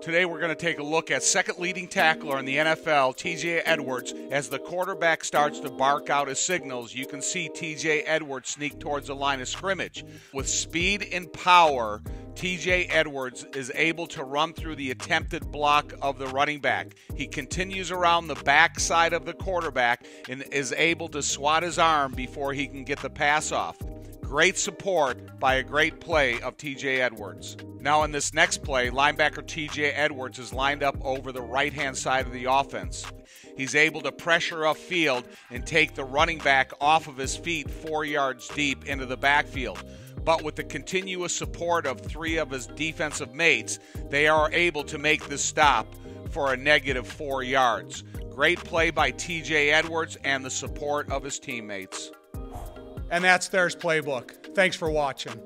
Today we're going to take a look at second leading tackler in the NFL, TJ Edwards. As the quarterback starts to bark out his signals, you can see TJ Edwards sneak towards the line of scrimmage. With speed and power, TJ Edwards is able to run through the attempted block of the running back. He continues around the backside of the quarterback and is able to swat his arm before he can get the pass off. Great support by a great play of TJ Edwards. Now, in this next play, linebacker TJ Edwards is lined up over the right hand side of the offense. He's able to pressure upfield and take the running back off of his feet four yards deep into the backfield. But with the continuous support of three of his defensive mates, they are able to make the stop for a negative four yards. Great play by TJ Edwards and the support of his teammates. And that's Thayer's playbook. Thanks for watching.